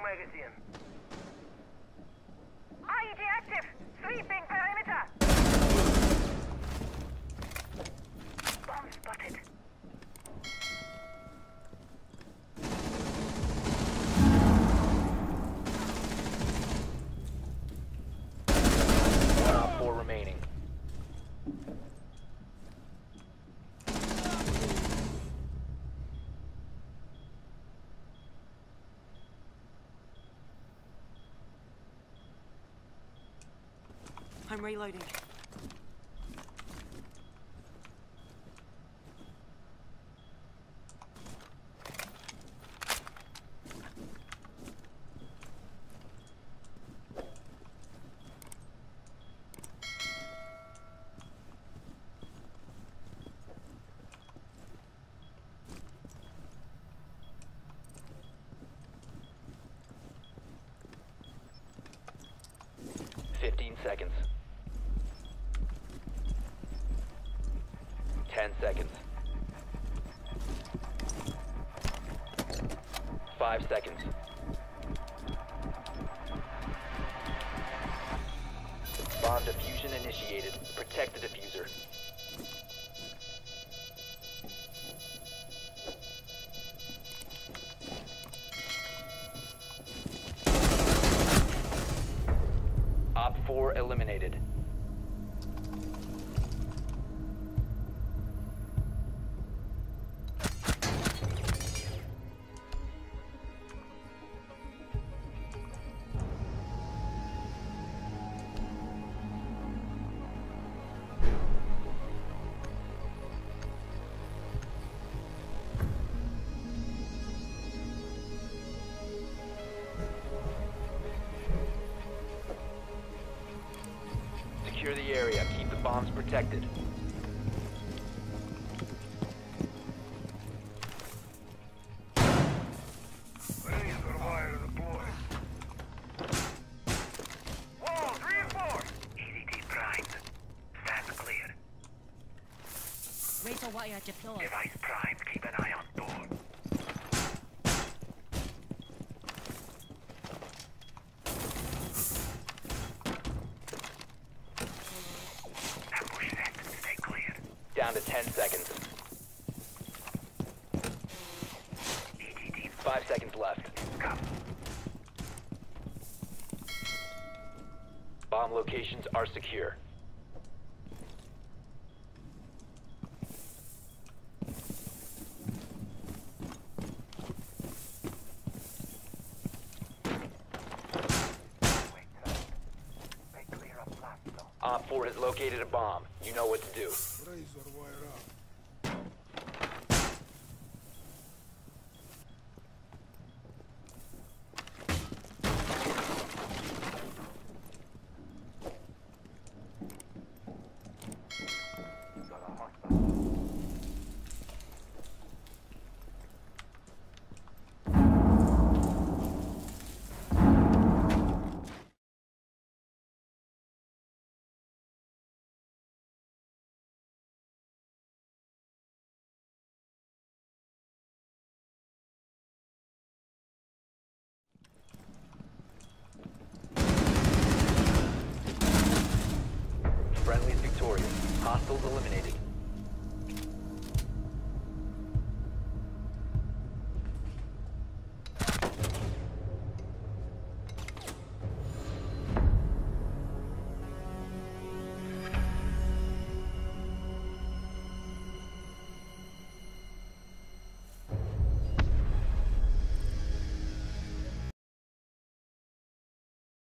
magazine. IED active! Sweeping perimeter! I'm reloading. Fifteen seconds. Ten seconds. Five seconds. Bomb diffusion initiated. Protect the defuser. Op 4 eliminated. Secure the area. Keep the bombs protected. Razor wire deployed. Walls reinforced. EDT primed. Stand clear. Razor wire deployed. Device primed. Keep an eye on door. Down to 10 seconds. Five seconds left. Bomb locations are secure. 4 has located a bomb. You know what to do. Hostiles eliminated.